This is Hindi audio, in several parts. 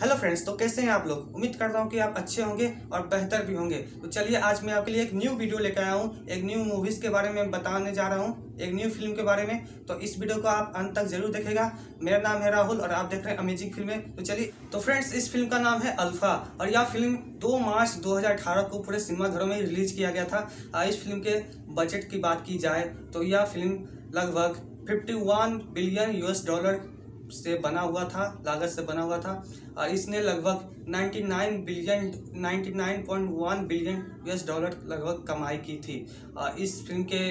हेलो फ्रेंड्स तो कैसे हैं आप लोग? उम्मीद करता हूँ कि आप अच्छे होंगे और बेहतर भी होंगे। तो चलिए, आज मैं आपके लिए एक न्यू वीडियो लेकर आया हूँ। एक न्यू मूवीज़ के बारे में बताने जा रहा हूँ, एक न्यू फ़िल्म के बारे में। तो इस वीडियो को आप अंत तक ज़रूर देखेगा। मेरा नाम है राहुल और आप देख रहे हैं अमेजिंग फ़िल्में तो चलिए तो फ्रेंड्स इस फ़िल्म का नाम है अल्फ़ा और यह फ़िल्म दो मार्च दो हज़ार अठारह को पूरे सिनेमा घरों में रिलीज़ किया गया था। इस फ़िल्म के बजट की बात की जाए तो यह फ़िल्म लगभग 51 बिलियन यूएस डॉलर से बना हुआ था, लागत से बना हुआ था, और इसने लगभग 99 बिलियन 99.1 बिलियन यूएस डॉलर लगभग कमाई की थी। और इस फ़िल्म के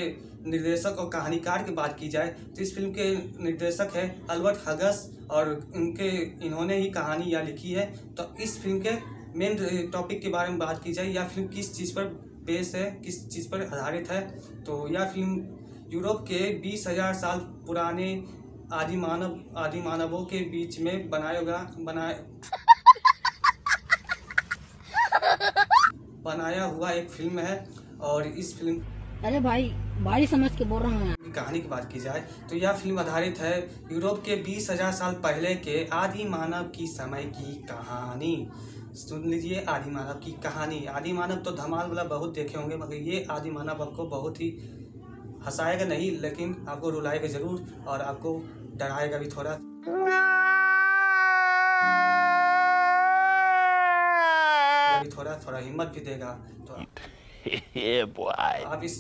निर्देशक और कहानीकार की बात की जाए तो इस फ़िल्म के निर्देशक है अल्बर्ट हगस, और उनके, इन्होंने ही कहानी यह लिखी है। तो इस फ़िल्म के मेन टॉपिक के बारे में बात की जाए, यह फ़िल्म किस चीज़ पर बेस है, किस चीज़ पर आधारित है? तो यह फ़िल्म यूरोप के बीस हज़ार साल पुराने आदि मानव आदि मानवों के बीच में बनाया हुआ बनाया बनाया हुआ एक फ़िल्म है और इस फ़िल्म अरे भाई भाई समझ के बोल रहा हूँ कहानी की बात की जाए तो यह फ़िल्म आधारित है यूरोप के बीस हज़ार साल पहले के आदि मानव की समय की कहानी। सुन लीजिए आदि मानव की कहानी। आदि मानव तो धमाल वाला बहुत देखे होंगे मगर ये आदि मानव आपको बहुत ही हंसाएगा नहीं लेकिन आपको रुलाएगा ज़रूर और आपको डराएगा भी थोड़ा। भी थोड़ा थोड़ा हिम्मत भी देगा तो आप इस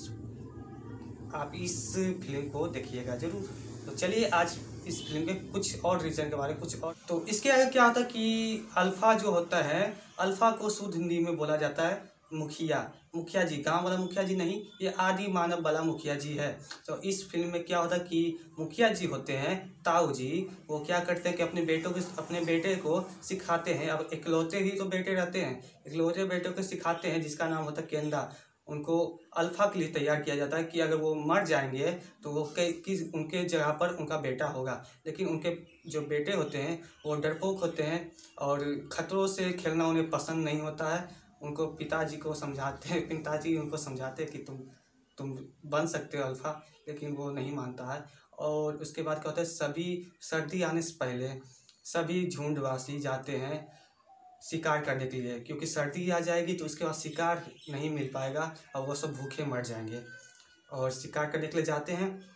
आप इस फ़िल्म को देखिएगा ज़रूर। तो चलिए आज इस फ़िल्म के कुछ और रीजन के बारे में कुछ और तो इसके आगे क्या होता है कि अल्फ़ा जो होता है अल्फ़ा को शुद्ध हिंदी में बोला जाता है मुखिया। मुखिया जी गाँव वाला मुखिया जी नहीं, ये आदि मानव वाला मुखिया जी है। तो इस फ़िल्म में क्या होता है कि मुखिया जी होते हैं ताऊ जी वो क्या करते हैं कि अपने बेटों के, अपने बेटे को सिखाते हैं। अब इकलौते ही तो बेटे रहते हैं। इकलौते बेटों को सिखाते हैं, जिसका नाम होता है केंदा। उनको अल्फ़ा के लिए तैयार किया जाता है कि अगर वो मर जाएँगे तो वो किस, उनके जगह पर उनका बेटा होगा। लेकिन उनके जो बेटे होते हैं, वो डरपोक होते हैं और खतरों से खेलना उन्हें पसंद नहीं होता है। उनको पिताजी को समझाते पिताजी उनको समझाते कि तुम तुम बन सकते हो अल्फ़ा, लेकिन वो नहीं मानता है। और उसके बाद क्या होता है, सभी सर्दी आने से पहले सभी झुंडवासी जाते हैं शिकार करने के लिए। क्योंकि सर्दी आ जाएगी तो उसके बाद शिकार नहीं मिल पाएगा और वो सब भूखे मर जाएँगे। और शिकार करने के लिए जाते हैं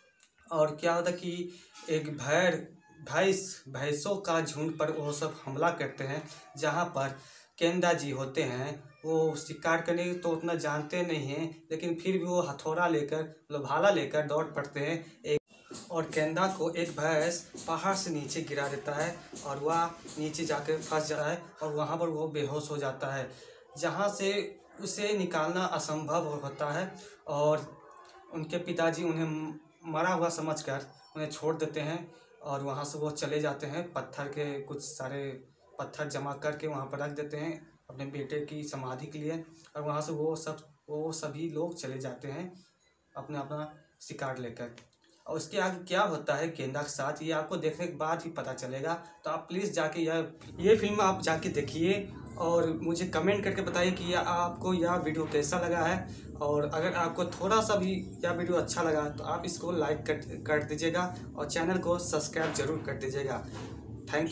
और क्या होता कि एक भैर, भैंस, भैंसों का झुंड पर वो सब हमला करते हैं, जहाँ पर केंदा जी होते हैं, वो शिकार करने तो उतना जानते नहीं हैं, लेकिन फिर भी वो हथौड़ा लेकर मतलब भाला लेकर दौड़ पड़ते हैं। एक और केंदा को एक भैंस पहाड़ से नीचे गिरा देता है और वह नीचे जाकर फंस जाता है और वहाँ पर वो बेहोश हो जाता है। जहाँ से उसे निकालना असंभव होता है और उनके पिताजी उन्हें मरा हुआ समझकर उन्हें छोड़ देते हैं और वहाँ से वो चले जाते हैं, पत्थर के कुछ सारे पत्थर जमा करके वहाँ पर रख देते हैं अपने बेटे की समाधि के लिए और वहाँ से वो सब, वो सभी लोग चले जाते हैं अपना अपना शिकार लेकर। और उसके आगे क्या होता है गेंदा के साथ, ये आपको देखने के बाद ही पता चलेगा। तो आप प्लीज़ जाके यह, ये फ़िल्म आप जाके देखिए और मुझे कमेंट करके बताइए कि यह आपको यह वीडियो कैसा लगा है। और अगर आपको थोड़ा सा भी यह वीडियो अच्छा लगा तो आप इसको लाइक कर कर दीजिएगा और चैनल को सब्सक्राइब ज़रूर कर दीजिएगा। Thank you.